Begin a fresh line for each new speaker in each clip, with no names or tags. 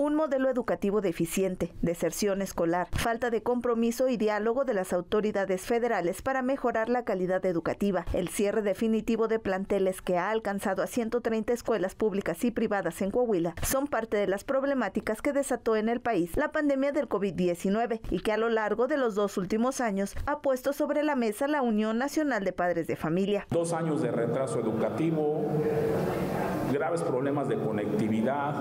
un modelo educativo deficiente, deserción escolar, falta de compromiso y diálogo de las autoridades federales para mejorar la calidad educativa, el cierre definitivo de planteles que ha alcanzado a 130 escuelas públicas y privadas en Coahuila son parte de las problemáticas que desató en el país la pandemia del COVID-19 y que a lo largo de los dos últimos años ha puesto sobre la mesa la Unión Nacional de Padres de Familia.
Dos años de retraso educativo, graves problemas de conectividad.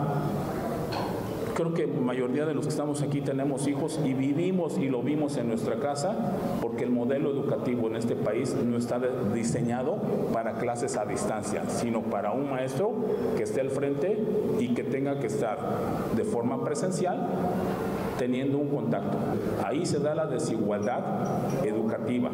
Creo que la mayoría de los que estamos aquí tenemos hijos y vivimos y lo vimos en nuestra casa porque el modelo educativo en este país no está diseñado para clases a distancia, sino para un maestro que esté al frente y que tenga que estar de forma presencial teniendo un contacto. Ahí se da la desigualdad educativa.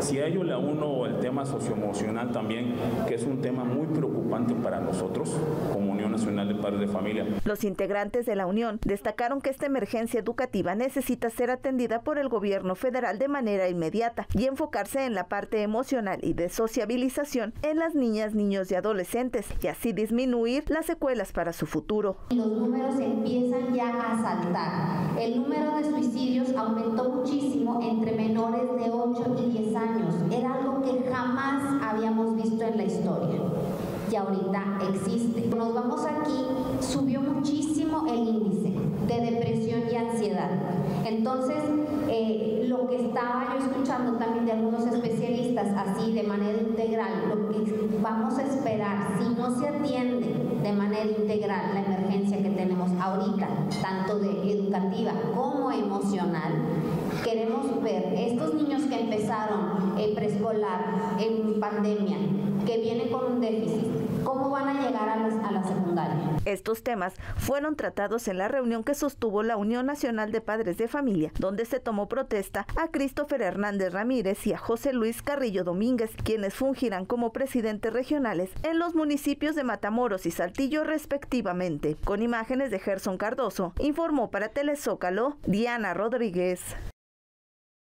Si a ello le uno el tema socioemocional también, que es un tema muy preocupante para nosotros como Unión Nacional de Padres de Familia.
Los integrantes de la Unión destacaron que esta emergencia educativa necesita ser atendida por el gobierno federal de manera inmediata y enfocarse en la parte emocional y de sociabilización en las niñas, niños y adolescentes y así disminuir las secuelas para su futuro.
Los números empiezan ya a saltar. El número de suicidios aumentó muchísimo entre menores de 8 y 10 años. Era algo que jamás habíamos visto en la historia y ahorita existe. Nos vamos aquí, subió muchísimo el índice de depresión y ansiedad. Entonces, eh, lo que estaba yo escuchando también de algunos especialistas, así de manera integral, lo que vamos a esperar, si no se atiende de manera integral la emergencia que tenemos ahorita, tanto de educativa como emocional, queremos ver estos niños que empezaron en preescolar, en pandemia, que vienen con un déficit, ¿cómo van a llegar a, a la secundaria?
Estos temas fueron tratados en la reunión que sostuvo la Unión Nacional de Padres de Familia, donde se tomó protesta a Christopher Hernández Ramírez y a José Luis Carrillo Domínguez, quienes fungirán como presidentes regionales en los municipios de Matamoros y Saltillo respectivamente. Con imágenes de Gerson Cardoso, informó para Telezócalo Diana Rodríguez.